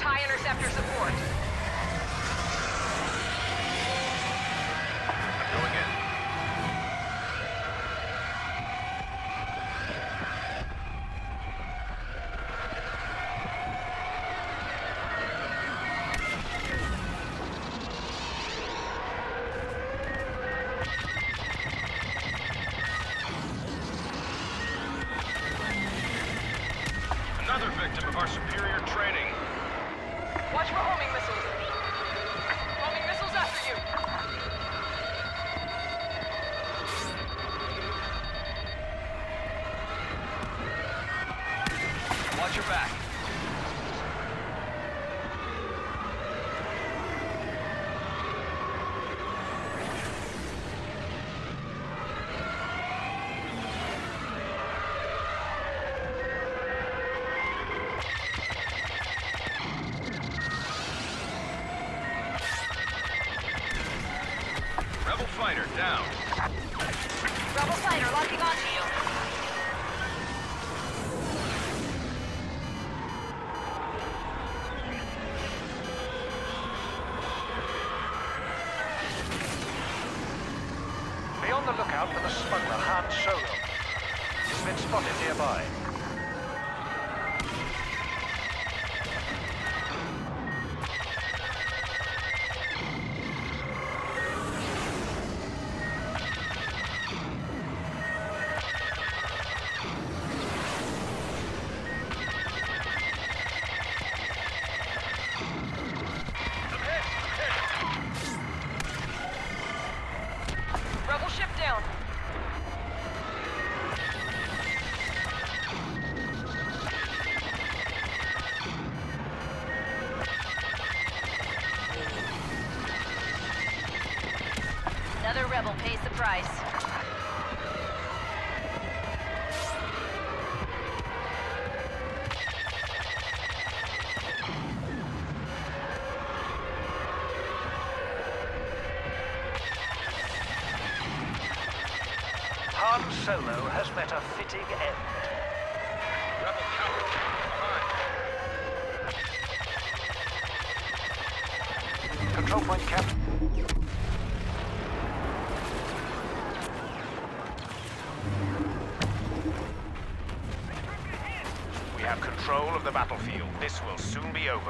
TIE interceptor support. I'm going victim of our superior training. Watch for homing missiles. Homing missiles after you. Watch your back. Fighter down. Rebel fighter locking onto you. Be on the lookout for the smuggler Han Solo. He's been spotted nearby. Another rebel pays the price. Han Solo has met a fitting end. Rebel cavalry behind. Control point, Captain. Have control of the battlefield. This will soon be over.